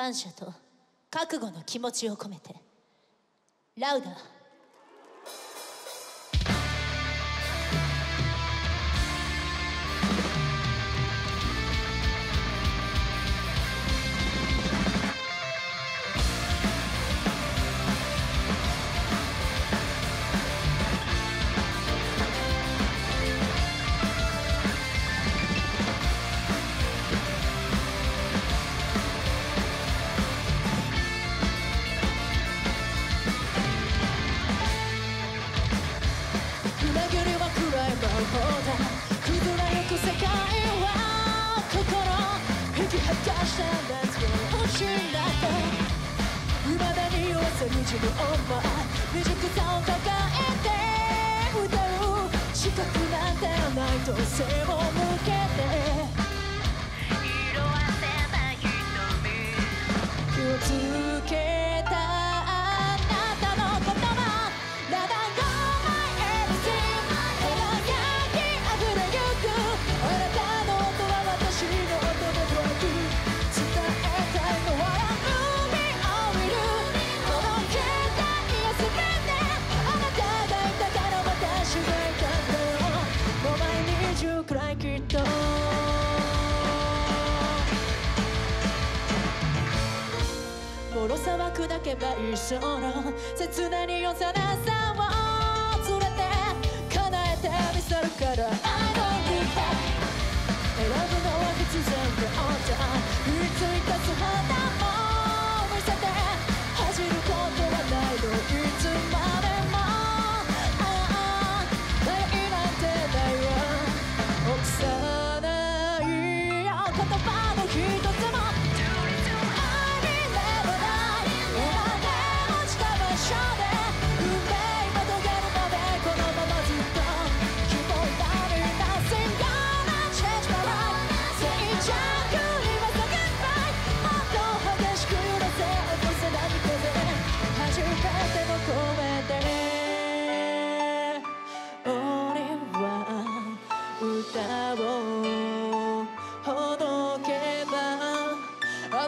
感謝と覚悟の気持ちを込めて。ラウダー自分を未熟さを抱えて歌う資格なんてないとせを砕けば一生の切なに幼さを連れて叶えてみせるから。I don't give up 選ぶのは必然でおったいついた素肌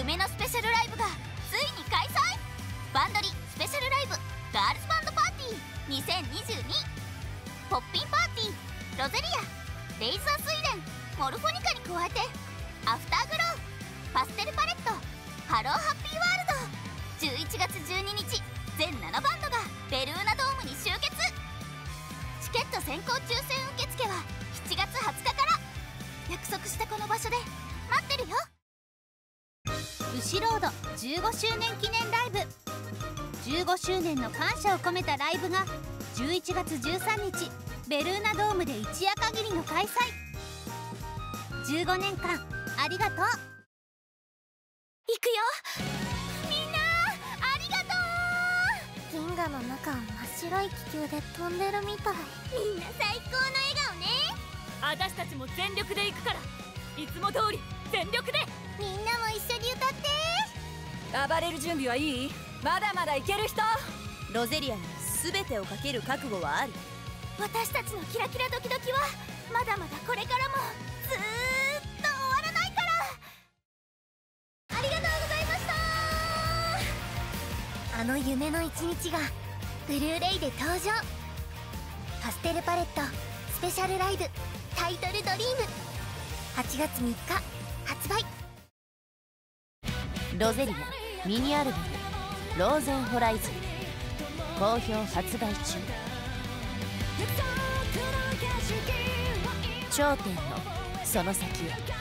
夢のスペシャルライブがついに開催。バンドリスペシャルライブガールズバンドパーティー2022ポッピンパーティーロゼリアレイズアスイレンモルフォニカに加えてアフターグロウパステルパレットハローハッピーワールド。11月12日全7バンド。ウシロード15周年記念ライブ。15周年の感謝を込めたライブが11月13日ベルーナドームで一夜限りの開催。15年間ありがとう。行くよ。みんなありがと銀河の中を真っ白い気球で飛んでるみたい。うみんな最高の笑顔ね。私たちも全力で行くから。いつも通り全力で。みんなも一緒に歌って。暴れる準備はいい？まだまだいける人？ロゼリアに全てをかける覚悟はある。私たちのキラキラドキドキはまだまだこれからもずっと終わらないから。ありがとうございました。あの夢の一日がブルーレイで登場。パステルパレットスペシャルライブタイトルドリーム。8月3日発売。ロゼリアミニアルバム「ローゼンホライズン」好評発売中。頂点のその先へ。